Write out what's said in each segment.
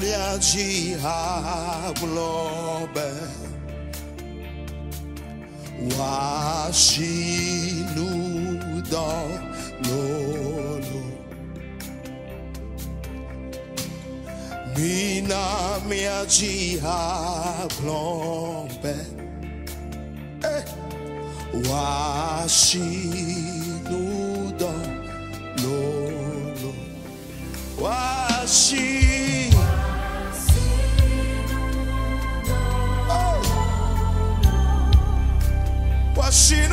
mea diablobe Oasinu Domnului Mina mea diablobe Oasinu eh. she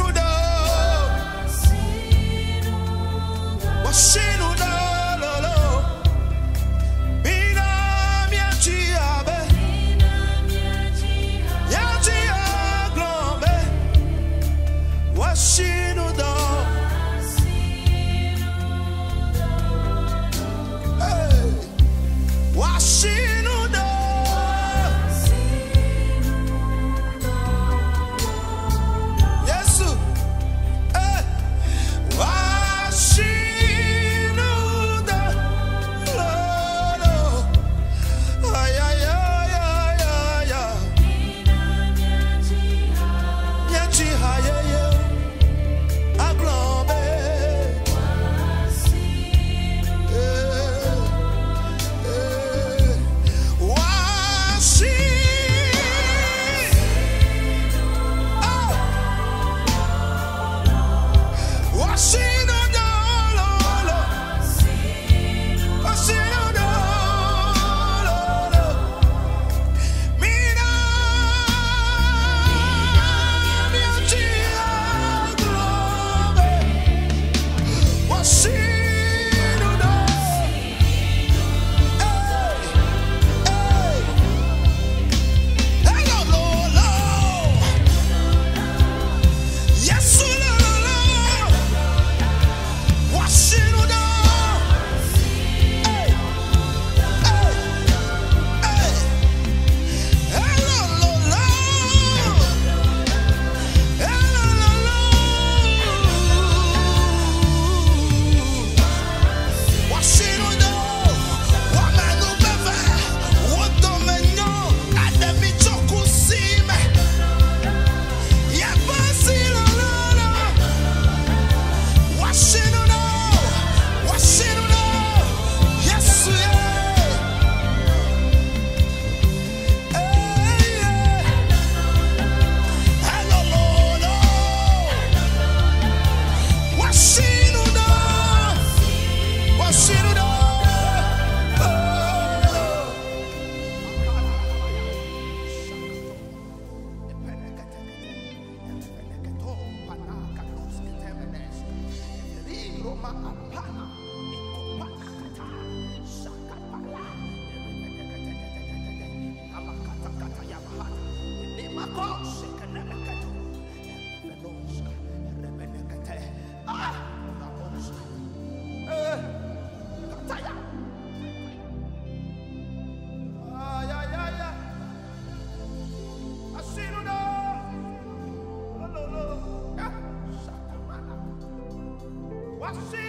See.